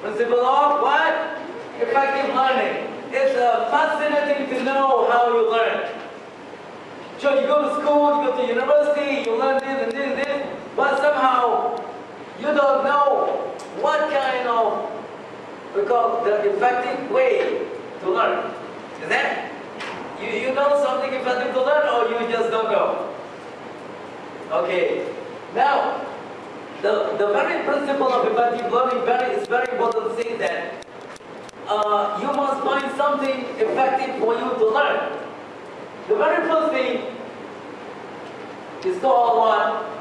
Principle of what? Effective learning. It's uh, fascinating to know how you learn. So you go to school, you go to university, you learn this and this and this, but somehow you don't know what kind of, we call the effective way to learn. Is that? You, you know something effective to learn or you just don't know? Okay. Now, the, the very principle of effective learning very, is very important to say that uh, you must find something effective for you to learn. The very first thing is called what?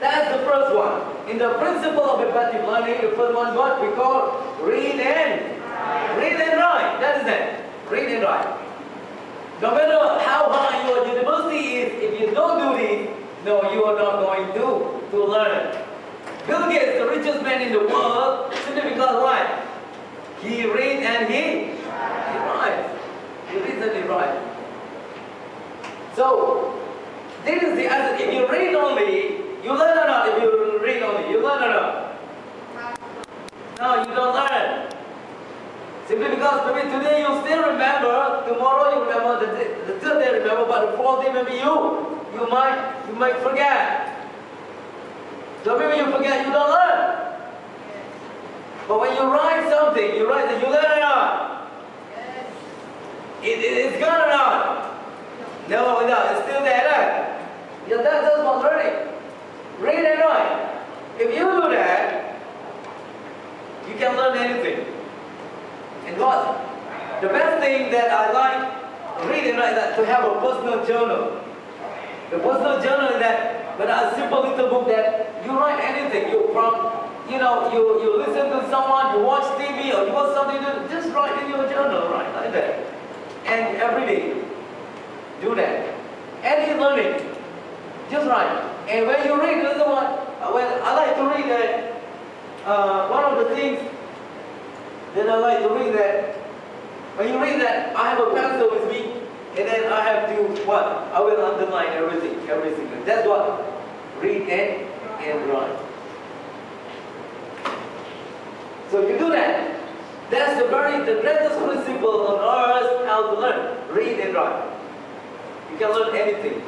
That's the first one. In the principle of effective learning, the first one what we call read and read and write. That is it. Read and write. No matter how high your university is, if you don't do this, no, you are not going to, to learn. Bill Gates, the richest man in the world, simply because what? He reads and he, he writes. He reads and he writes. So, this is the answer. If you read only, you learn or not? If you read only, you learn or not? No, you don't learn. Simply because maybe today you still remember, tomorrow you remember, the, day, the third day remember, but the fourth day maybe you, you might, you might forget. So maybe you forget, you don't learn. But when you write something, you write that you learn or not? It, it, it's gone or not? No, no, it's still there. Right? Yeah, that's just what learning. Read and write. If you do that, anything. And what? The best thing that I like reading like that to have a personal journal. The personal journal is that but a simple little book that you write anything. You from you know you, you listen to someone, you watch TV or you watch something, just write in your journal, right? Like that. And every day. Do that. Any learning. Just write. And when you read this one, well, I like to read that uh, one of the things then I like to read that. When you read that, I have a pencil with me, and then I have to what? I will underline everything, everything. That's what read and and write. So you do that. That's the very the greatest principle on earth how to learn. Read and write. You can learn anything.